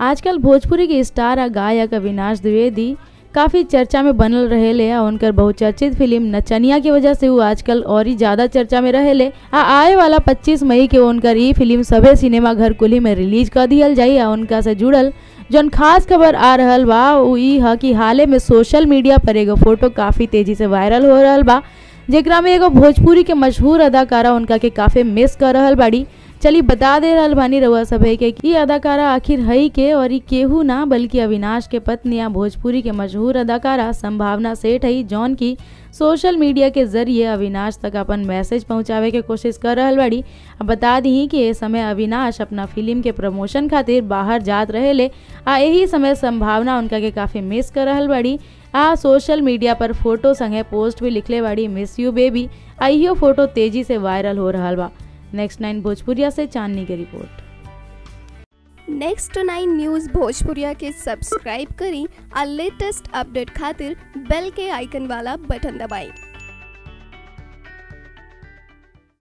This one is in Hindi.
आजकल भोजपुरी के स्टार गायक अविनाश द्विवेदी काफ़ी चर्चा में बनल रहेले आ उनकर बहुचर्चित फ़िल्म नचनिया की वजह से वो आजकल और ही ज़्यादा चर्चा में रहेले। आ आए वाला 25 मई के उनकर ई फ़िल्म सभे सिनेमा घर कुली में रिलीज़ कर दियल जाई आ उनका से जुड़ल जौन खास खबर आ रहा बा ह कि हाले में सोशल मीडिया पर एगो फ़ोटो काफ़ी तेज़ी से वायरल हो रहा बा, जेकरा में एगो भोजपुरी के मशहूर अदाकारा उनका के काफ़ी मिस कर रहा बाड़ी। चली, बता दे रहल बानी रउआ सभे के कि अदाकारा आखिर हई के? और ई केहू ना, बल्कि अविनाश के पत्नी आ भोजपुरी के मशहूर अदाकारा, संभावना सेठ हई जौन की। सोशल मीडिया के ज़रिए अविनाश तक अपन मैसेज पहुंचावे के कोशिश कर रहा बाड़ी। अब बता दी कि ए समय अविनाश अपना फ़िल्म के प्रमोशन खातिर बाहर जात रहेले, आ यही समय संभावना उनका के काफ़ी मिस कर रहा बाड़ी। आ सोशल मीडिया पर फ़ोटो संगे पोस्ट भी लिखले बाड़ी मिस यू बेबी। आ इहो फ़ोटो तेज़ी से वायरल हो रहा बा। नेक्स्ट नाइन भोजपुरिया से चांदनी की report next nine news Bhojpuriya के सब्सक्राइब करें, और लेटेस्ट अपडेट खातिर बेल के आइकन वाला बटन दबाएँ।